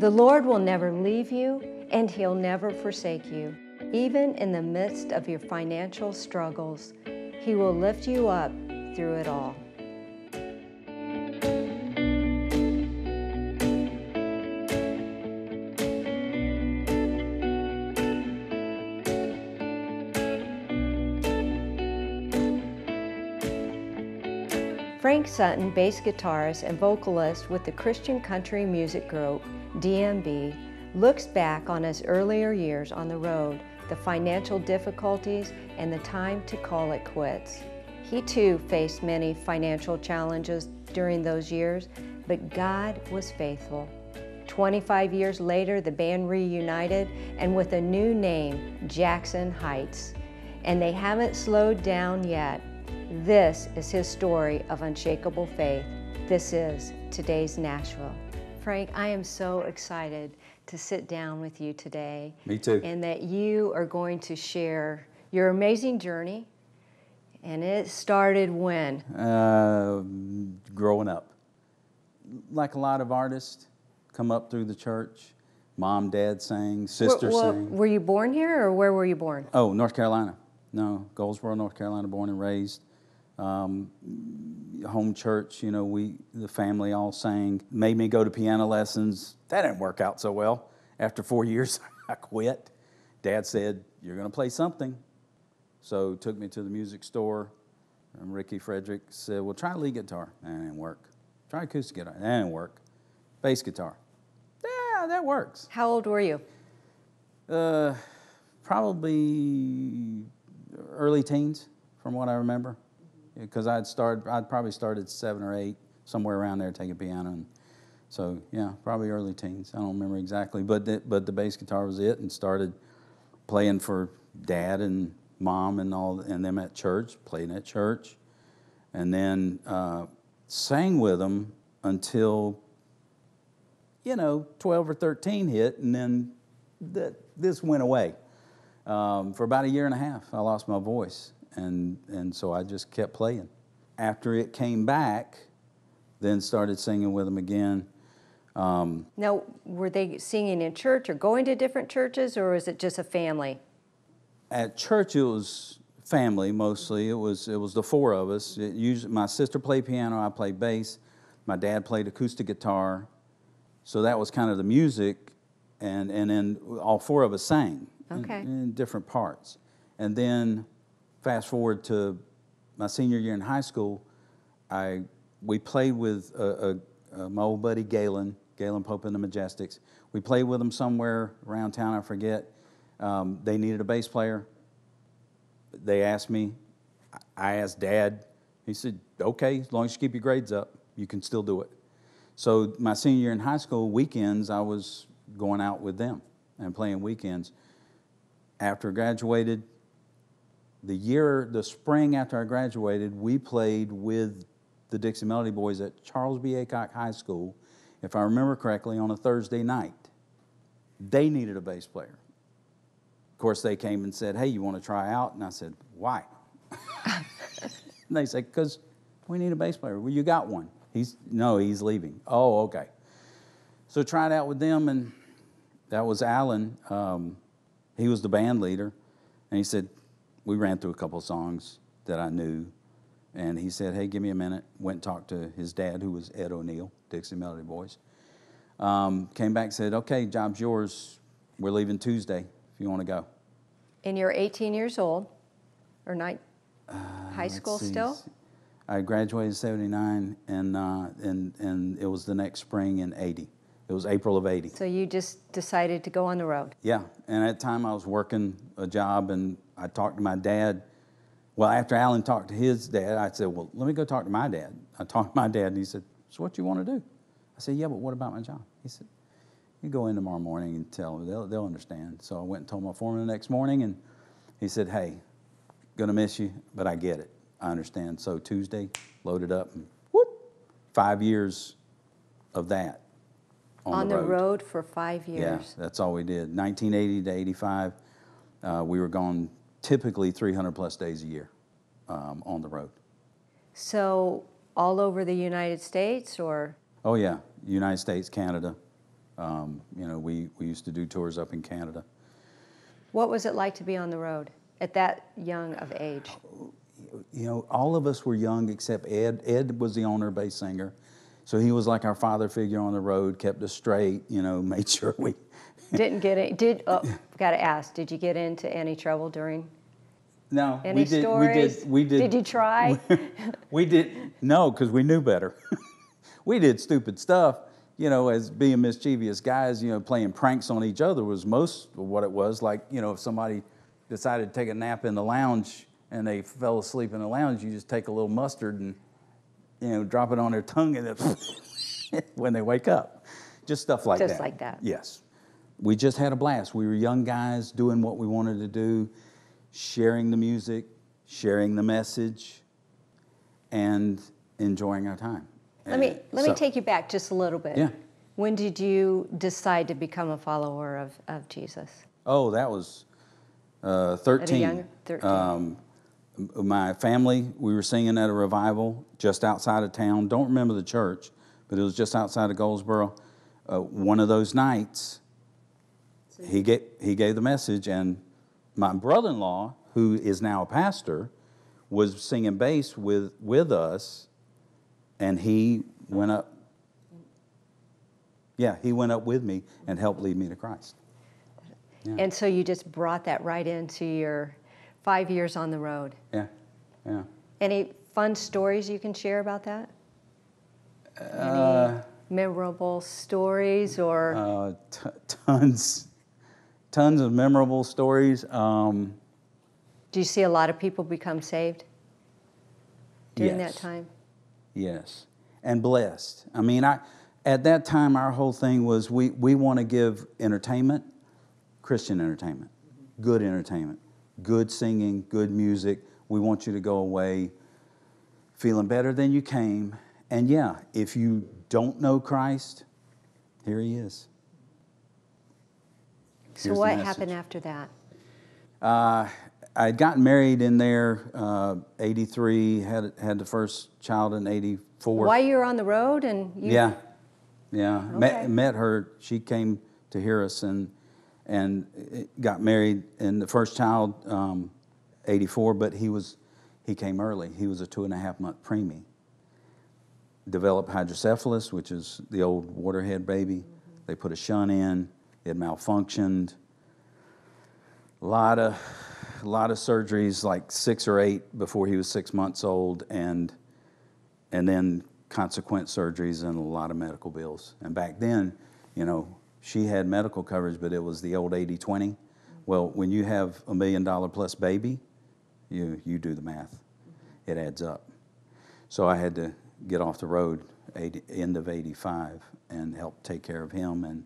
The Lord will never leave you, and He'll never forsake you. Even in the midst of your financial struggles, He will lift you up through it all. Frank Sutton, bass guitarist and vocalist with the Christian country music group DMB, looks back on his earlier years on the road, the financial difficulties, and the time to call it quits. He too faced many financial challenges during those years, but God was faithful. 25 years later, the band reunited and with a new name, Jackson Heights. And they haven't slowed down yet. This is his story of unshakable faith. This is today's Nashville. Frank, I am so excited to sit down with you today. Me too. And that you are going to share your amazing journey. And it started when? Uh, growing up. Like a lot of artists, come up through the church. Mom, dad sang, sister Were- well, sang. Were you born here or where were you born? Oh, North Carolina. No, Goldsboro, North Carolina, born and raised. Um, home church, you know, we, the family all sang. Made me go to piano lessons. That didn't work out so well. After four years, I quit. Dad said, You're going to play something. So took me to the music store. And Ricky Frederick said, Well, try lead guitar. That didn't work. Try acoustic guitar. That didn't work. Bass guitar. Yeah, that works. How old were you? Uh, probably early teens, from what I remember, because I'd started. I'd probably started seven or eight, somewhere around there, taking piano, and so yeah, probably early teens. I don't remember exactly, but the, but the bass guitar was it, and started playing for dad and mom and all, and them at church, playing at church, and then uh, sang with them until you know, 12 or 13 hit, and then th- this went away. Um, for about a year and a half, I lost my voice, and, and so I just kept playing. After it came back, then started singing with them again. Um, Now, were they singing in church or going to different churches or was it just a family? at church, it was family mostly. It was it was the four of us. It usually, my sister played piano, I played bass, my dad played acoustic guitar. So that was kind of the music, and and then all four of us sang in- Okay. in, different parts. And then fast forward to my senior year in high school, I we played with uh, uh, uh, my old buddy Galen, Galen Pope and the Majestics. We played with them somewhere around town, I forget. Um, they needed a bass player. They asked me. I asked Dad. He said, "Okay, as long as you keep your grades up, you can still do it." So my senior year in high school, weekends I was going out with them and playing weekends. After I graduated, the year, the spring after I graduated, we played with the Dixie Melody Boys at Charles B. Aycock High School, if I remember correctly, on a Thursday night. They needed a bass player. Of course, they came and said, Hey, you want to try out? And I said, Why? and they said, Because we need a bass player. Well, you got one. He's, no, he's leaving. Oh, okay. So tried out with them, and that was Alan. Um, he was the band leader. And he said, We ran through a couple of songs that I knew. And he said, Hey, give me a minute. Went and talked to his dad, who was Ed O'Neal, Dixie Melody Boys. Um, came back said, Okay, job's yours. We're leaving Tuesday if you want to go. And you're 18 years old or high Uh, Let's school see. still? I graduated in 79, and, uh, and, and it was the next spring in 80. It was April of 80. So you just decided to go on the road. Yeah, and at the time I was working a job, and I talked to my dad. Well, after Alan talked to his dad, I said, "Well, let me go talk to my dad." I talked to my dad, and he said, "So what you want to do?" I said, "Yeah, but what about my job?" He said, "You go in tomorrow morning and tell them; they'll, they'll understand." So I went and told my foreman the next morning, and he said, "Hey, gonna miss you, but I get it. I understand." So Tuesday, loaded up, and whoop, five years of that on, On the road for five years. yeah, that's all we did. 1980 to 85, uh, we were gone typically 300 plus days a year um, on the road. So all over the United States or Oh yeah, United States, Canada, Um, you know, we, we used to do tours up in Canada. What was it like to be on the road at that young of age? You know, all of us were young except Ed. Ed was the owner bass singer. So he was like our father figure on the road, kept us straight, you know, made sure we. Didn't get it. Did oh, got to ask? Did you get into any trouble during No, any we did. stories? We did. We did. Did you try? we did. No, because we knew better. we did stupid stuff. You know, as being mischievous guys, you know, playing pranks on each other was most of what it was. Like, you know, if somebody decided to take a nap in the lounge and they fell asleep in the lounge, you just take a little mustard and, you know, drop it on their tongue and it when they wake up. Just stuff like Just that. Just like that. Yes. We just had a blast. We were young guys doing what we wanted to do, sharing the music, sharing the message, and enjoying our time. let me let me take you back just a little bit. Yeah. When did you decide to become a follower of, of Jesus? Oh, that was uh, 13. younger- 13. Um, my family, we were singing at a revival just outside of town. Don't remember the church, but it was just outside of Goldsboro. Uh, one of those nights, he gave, he gave the message, and my brother in law, who is now a pastor, was singing bass with, with us, and he went up. Yeah, he went up with me and helped lead me to Christ. Yeah. And so you just brought that right into your five years on the road. Yeah, yeah. Any fun stories you can share about that? Uh, Any memorable stories or uh, t- tons, tons of memorable stories. Um, do you see a lot of people become saved during Yes. that time? yes, and blessed. I mean, I at that time our whole thing was we we want to give entertainment, Christian entertainment, good entertainment, good singing, good music. We want you to go away feeling better than you came. And yeah, if you don't know Christ, here he is. So what happened after that? Uh, I'd gotten married in there, uh, 83, had, had the first child in 84. Why you were on the road and you Yeah, yeah. Okay. Met, met her. She came to hear us and and got married. And the first child, um, 84, but he was he came early. He was a two and a half month preemie. Developed hydrocephalus, which is the old waterhead baby. They put a shunt in. It malfunctioned. A lot of a lot of surgeries, like six or eight before he was six months old, and and then consequent surgeries and a lot of medical bills. And back then, you know, she had medical coverage, but it was the old 80 20. Well, when you have a million dollar plus baby, you, you do the math, it adds up. So I had to get off the road 80, end of 85 and help take care of him and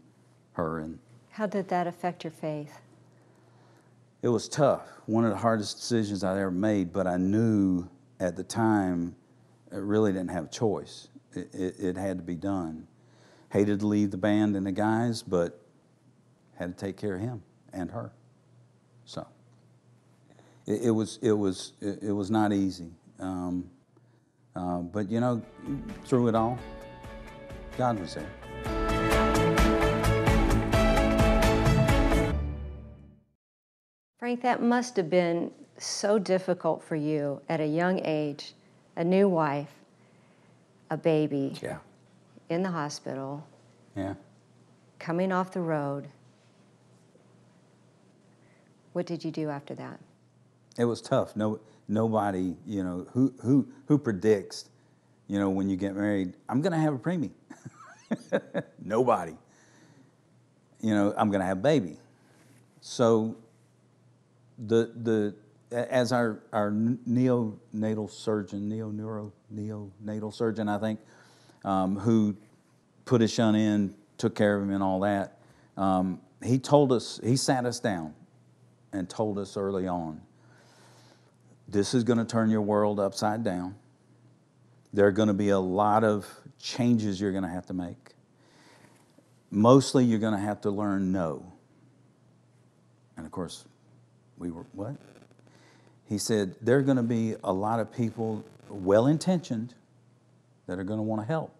her. And how did that affect your faith? it was tough, one of the hardest decisions I ever made, but I knew at the time I really didn't have a choice. It, it, it had to be done. Hated to leave the band and the guys, but had to take care of him and her. So it, it was it was it, it was not easy. Um, uh, but you know, through it all, God was there. Frank, that must have been so difficult for you at a young age, a new wife, a baby Yeah, in the hospital, yeah. coming off the road. What did you do after that? It was tough. No, nobody, you know, who who who predicts, you know, when you get married, I'm going to have a preemie. nobody. You know, I'm going to have a baby. So, the the as our our neonatal surgeon, neoneuro neonatal surgeon, I think, um, who put his shunt in, took care of him, and all that. Um, he told us, he sat us down, and told us early on this is going to turn your world upside down. There are going to be a lot of changes you're going to have to make. Mostly, you're going to have to learn no. And of course, we were, what? He said, there are going to be a lot of people, well intentioned, that are going to want to help,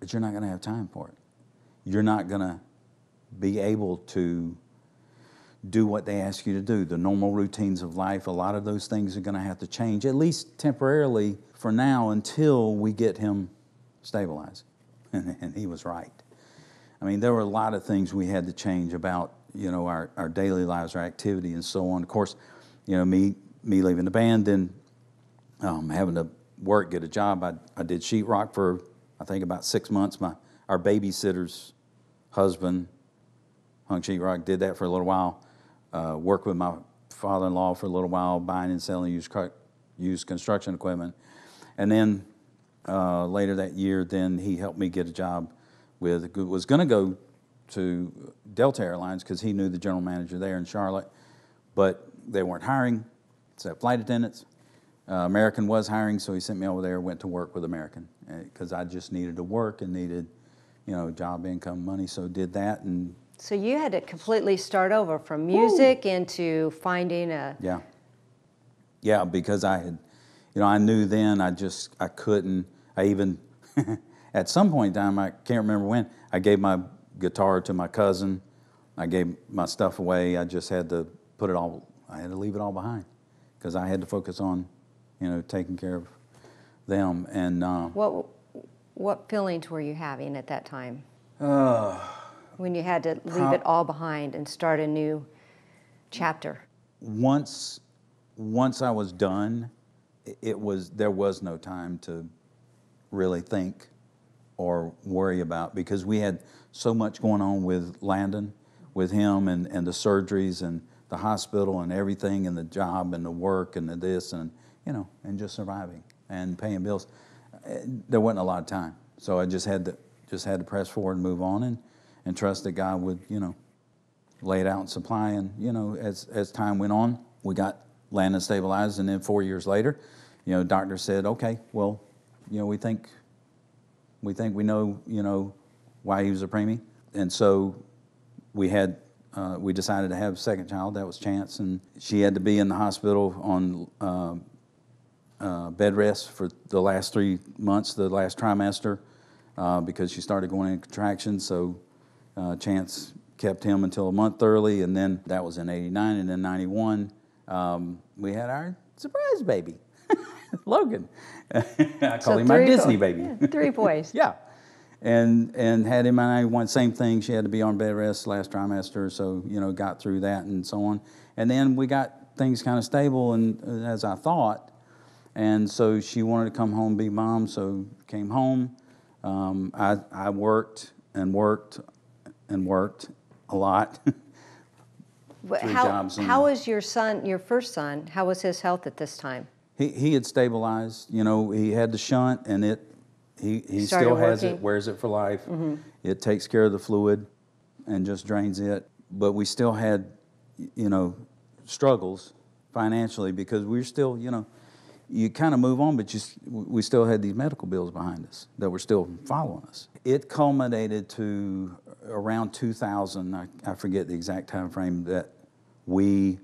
but you're not going to have time for it. You're not going to be able to do what they ask you to do. The normal routines of life, a lot of those things are going to have to change, at least temporarily for now, until we get him stabilized. And, and he was right. I mean, there were a lot of things we had to change about, you know, our, our daily lives, our activity, and so on. Of course, you know, me me leaving the band, then um, having to work, get a job. I, I did sheetrock for I think about six months. My our babysitter's husband hung sheetrock, did that for a little while. Uh, worked with my father-in-law for a little while, buying and selling used used construction equipment, and then uh, later that year, then he helped me get a job with was going to go to Delta Airlines because he knew the general manager there in Charlotte, but they weren't hiring, except flight attendants. Uh, American was hiring, so he sent me over there. Went to work with American because uh, I just needed to work and needed, you know, job income money. So did that and. So you had to completely start over from music Woo. into finding a. Yeah. Yeah, because I had, you know, I knew then I just I couldn't. I even at some point in time I can't remember when I gave my guitar to my cousin. I gave my stuff away. I just had to put it all. I had to leave it all behind because I had to focus on, you know, taking care of them. And uh, what what feelings were you having at that time? Uh, when you had to leave it all behind and start a new chapter. Once once I was done, it was there was no time to really think or worry about because we had so much going on with Landon, with him and, and the surgeries and the hospital and everything and the job and the work and the this and you know and just surviving and paying bills. Eh, there wasn't a lot of time, so I just had to just had to press forward and move on and and trust that God would you know lay it out and supply. And you know as as time went on, we got Landon stabilized, and then four years later, you know, doctor said, okay, well, you know, we think we think we know, you know, why he was a preemie, and so we had uh, we decided to have a second child. That was Chance, and she had to be in the hospital on uh, uh, bed rest for the last three months, the last trimester, uh, because she started going in contractions. So uh, Chance kept him until a month early, and then that was in '89, and then '91 um, we had our surprise baby, Logan. I call so him my Disney baby. Yeah, three boys. yeah and and had him and I one same thing. She had to be on bed rest last trimester, so you know got through that and so on. And then we got things kind of stable and uh, as I thought, and so she wanted to come home be mom, so came home. Um, I I worked and worked and worked a lot. how, how was your son, your first son, how was his health at this time? He, he had stabilized. You know, he had the shunt, and it he, he still has working. it, wears it for life. Mm-hmm. It takes care of the fluid and just drains it. But we still had, you know, struggles financially because we are still, you know, you kind of move on, but you, we still had these medical bills behind us that were still following us. It culminated to around 2000, I, I forget the exact time frame, that we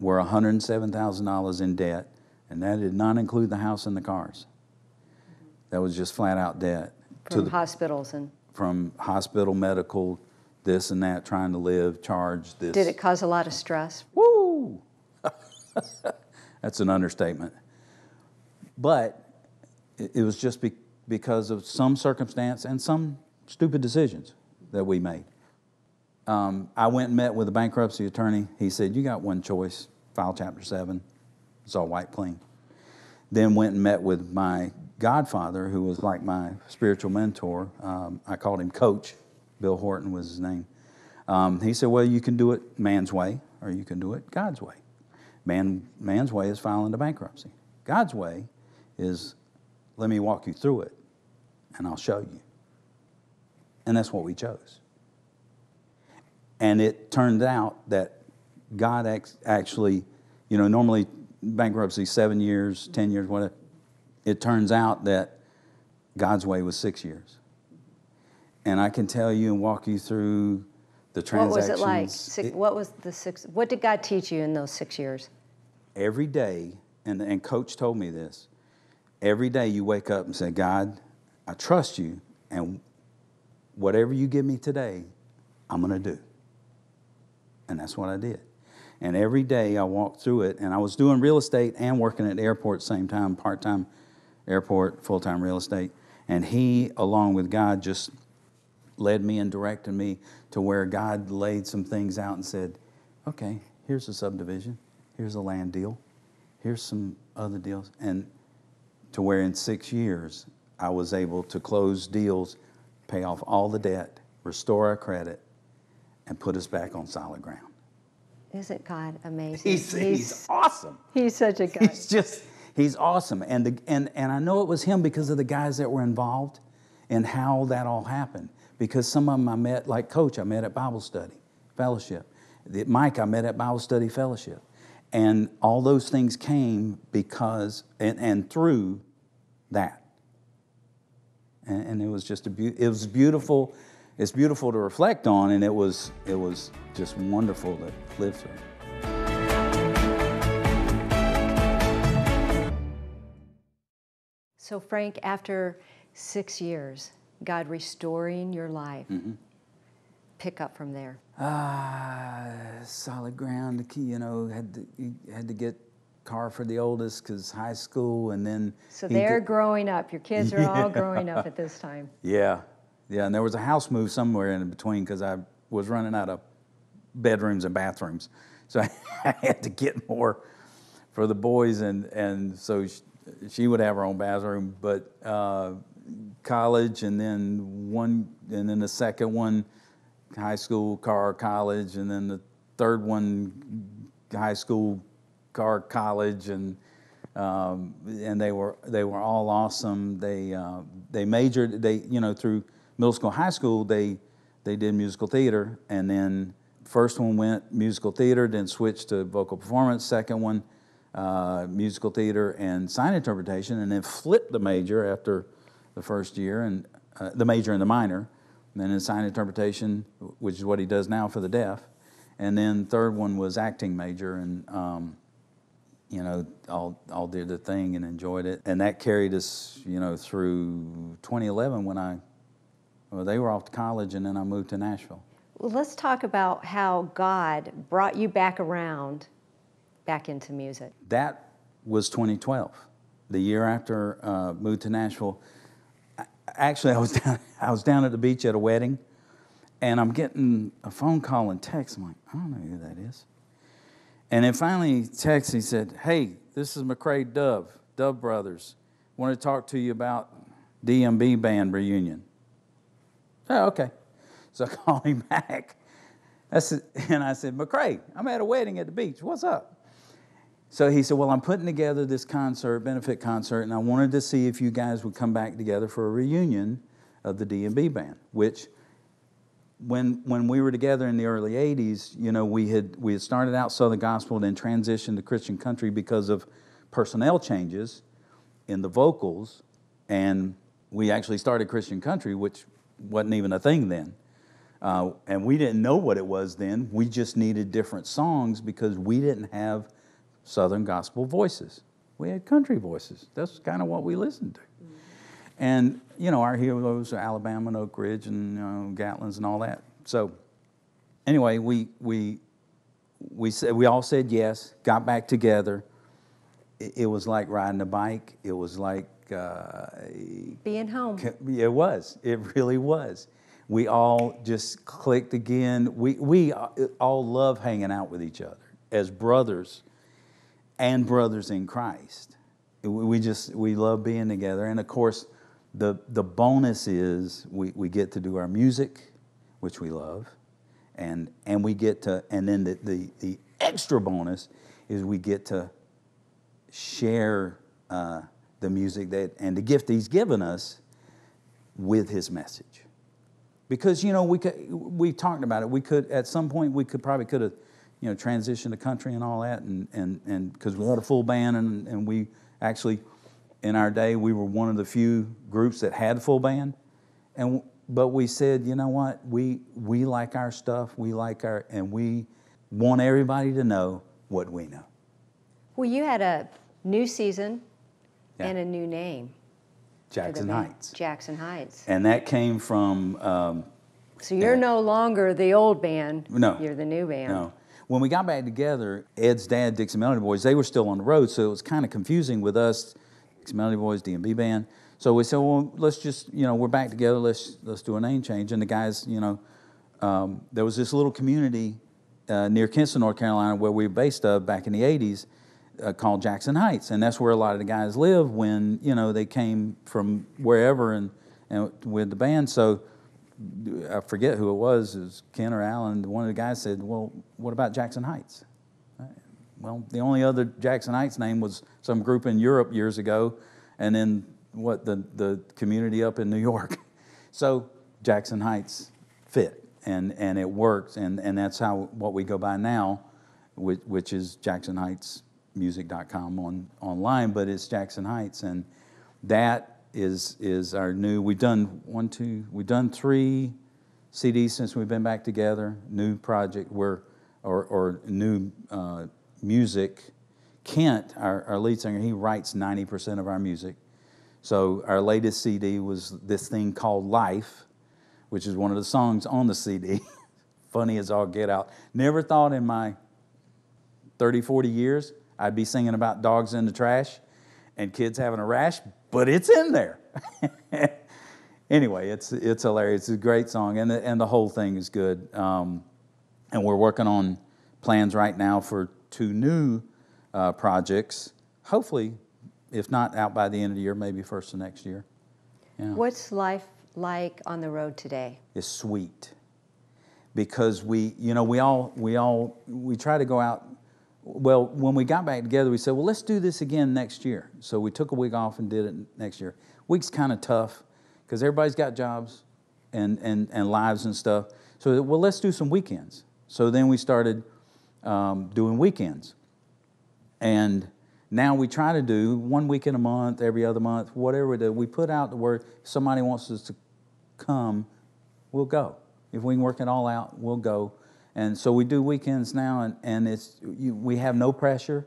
were $107,000 in debt, and that did not include the house and the cars. That was just flat out debt. From the, hospitals and? From hospital, medical, this and that, trying to live, charge this. Did it cause a lot of stress? Woo! That's an understatement. But it, was just be, because of some circumstance and some stupid decisions that we made. Um, I went and met with a bankruptcy attorney. He said, You got one choice, file Chapter 7. It's all white clean. Then went and met with my godfather, who was like my spiritual mentor. Um, I called him Coach. Bill Horton was his name. Um, he said, Well, you can do it man's way, or you can do it God's way. Man, man's way is filing the bankruptcy. God's way is let me walk you through it, and I'll show you. And that's what we chose. And it turned out that God actually, you know, normally bankruptcy seven years, ten years, whatever it turns out that God's way was six years. And I can tell you and walk you through the transactions. What was it like? Six, it, what was the six? What did God teach you in those six years? Every day, and, and Coach told me this. Every day you wake up and say, God, I trust you, and whatever you give me today, I'm going to do. And that's what I did. And every day I walked through it, and I was doing real estate and working at the airport same time, part time airport, full time real estate. And he, along with God, just led me and directed me to where God laid some things out and said, okay, here's a subdivision, here's a land deal, here's some other deals. And to where in six years, I was able to close deals, pay off all the debt, restore our credit, and put us back on solid ground. Isn't God amazing? He's, he's, awesome. He's such a guy. He's just, he's awesome. And, the, and, and I know it was him because of the guys that were involved and how that all happened. Because some of them I met, like Coach, I met at Bible study, fellowship. Mike, I met at Bible study, fellowship. And all those things came because, and, and through that. And, and it was just a, be- it was beautiful it's beautiful to reflect on, and it was it was just wonderful to live through. So, Frank, after six years, God restoring your life, pick up from there. Ah, solid ground. You know, had to you had to get car for the oldest because high school, and then So they're growing up. Your kids are all growing up at this time. Yeah, yeah, and there was a house move somewhere in between because I was running out of bedrooms and bathrooms, so I had to get more for the boys, and and so she, she would have her own bathroom, but uh, college, and then one, and then the second one, high school, car, college, and then the third one, high school, car, college, and um, and they were they were all awesome. They uh, they majored they you know through middle school, high school they they did musical theater, and then first one went musical theater, then switched to vocal performance. Second one uh, musical theater and sign interpretation, and then flipped the major after the first year and uh, the major and the minor, and then in sign interpretation, which is what he does now for the deaf, and then third one was acting major and. Um, you know, all, all did the thing and enjoyed it. And that carried us, you know, through 2011 when I, well, they were off to college and then I moved to Nashville. Well, let's talk about how God brought you back around, back into music. That was 2012, the year after uh, moved to Nashville. I- Actually, I was down, I was down at the beach at a wedding, and I'm getting a phone call and text. I'm like, I don't know who that is. And then finally, text. He said, "Hey, this is McCray Dove, Dove Brothers. Want to talk to you about DMB band reunion." Oh, okay. So I called him back. I said, and I said, McCray, I'm at a wedding at the beach. What's up? So he said, Well, I'm putting together this concert, benefit concert, and I wanted to see if you guys would come back together for a reunion of the DMB band, which when when we were together in the early 80s, you know, we had we had started out Southern Gospel, then transitioned to Christian country because of personnel changes in the vocals, and we actually started Christian country, which wasn't even a thing then. Uh, and we didn't know what it was then. We just needed different songs because we didn't have Southern gospel voices. We had country voices. That's kind of what we listened to. And, you know, our heroes are Alabama and Oak Ridge and you know, Gatlins and all that. So, anyway, we, we, we, said, we all said yes, got back together. It, it was like riding a bike. It was like, uh, Being home. it was. It really was. We all just clicked again. We, we all love hanging out with each other as brothers and brothers in Christ. We we just, we love being together. And of course, the, the bonus is we, we get to do our music, which we love. And, and we get to, and then the, the, the extra bonus is we get to share uh, the music that, and the gift he's given us with his message. Because you know we could we talked about it. We could at some point we could probably could have you know transitioned the country and all that and and and because we had a full band and and we actually in our day we were one of the few groups that had full band. And but we said you know what? We we like our stuff. We like our and we want everybody to know what we know. Well, you had a new season Yeah. and a new name. jackson heights Jackson Heights. and that came from um, So you're no longer the old band. No. You're the new band. No. When we got back together, Ed's dad, Dixie Melody Boys, they were still on the road, so it was kind of confusing with us, Dixie Melody Boys, DMB band. So we said, well, let's just, you know, we're back together. Let's let's do a name change. And the guys, you know, um, there was this little community uh, near Kinston, North Carolina, where we were based of back in the '80s, uh, called Jackson Heights, and that's where a lot of the guys live when you know they came from wherever and and with the band. So I forget who it was, it was Ken or Alan. One of the guys said, "Well, what about Jackson Heights?" Well, the only other Jackson Heights name was some group in Europe years ago, and then what the the community up in New York. So Jackson Heights fit, and and it worked, and and that's how what we go by now, which, which is JacksonHeightsMusic.com on online, but it's Jackson Heights, and that is is our new. We've done one, two, we've done three CDs since we've been back together. New project where, or or new uh, music. Kent, our, our lead singer, he writes 90% of our music. So our latest CD was this thing called Life, which is one of the songs on the CD. Funny as all get out. Never thought in my 30, 40 years I'd be singing about dogs in the trash and kids having a rash, but it's in there. anyway, it's, it's hilarious. It's a great song, and the, and the whole thing is good. Um, and we're working on plans right now for two new uh, projects. Hopefully, if not out by the end of the year, maybe first of next year. Yeah. What's life like on the road today? It's sweet because we you know we all we all we try to go out well when we got back together we said well let's do this again next year so we took a week off and did it next year week's kind of tough because everybody's got jobs and, and and lives and stuff so well let's do some weekends so then we started um, doing weekends and now we try to do one weekend a month, every other month, whatever we do. We put out the word. Somebody wants us to come, we'll go. If we can work it all out, we'll go. And so we do weekends now, and, and it's you, we have no pressure.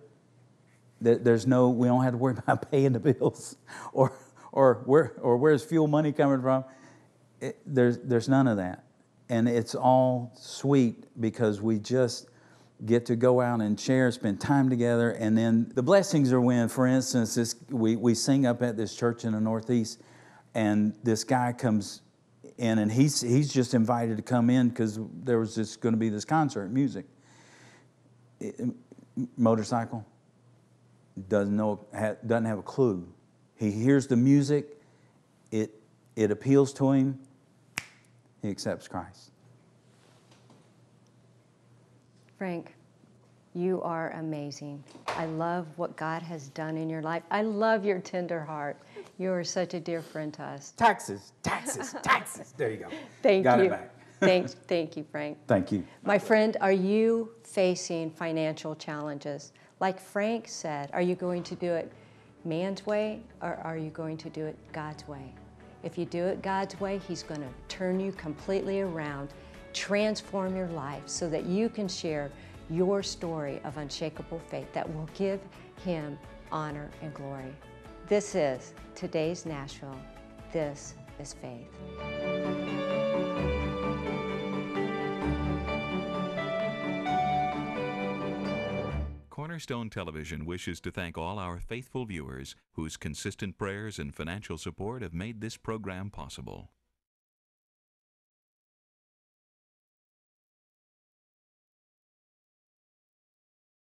There's no we don't have to worry about paying the bills, or or where or where's fuel money coming from. It, there's there's none of that, and it's all sweet because we just get to go out and share, spend time together, and then the blessings are when, for instance, this, we, we sing up at this church in the Northeast, and this guy comes in, and he's, he's just invited to come in because there was just going to be this concert, music. It- motorcycle, doesn't know, ha, doesn't have a clue. He hears the music, it, it appeals to him, he accepts Christ. Frank, you are amazing. I love what God has done in your life. I love your tender heart. You are such a dear friend to us. Taxes, taxes, taxes. There you go. Thank Got you. it back. Thanks, thank you, Frank. Thank you. My friend, are you facing financial challenges? Like Frank said, are you going to do it man's way or are you going to do it God's way? If you do it God's way, He's going to turn you completely around, transform your life so that you can share your story of unshakable faith that will give Him honor and glory. This is today's Nashville. This is faith. Cornerstone Television wishes to thank all our faithful viewers whose consistent prayers and financial support have made this program possible.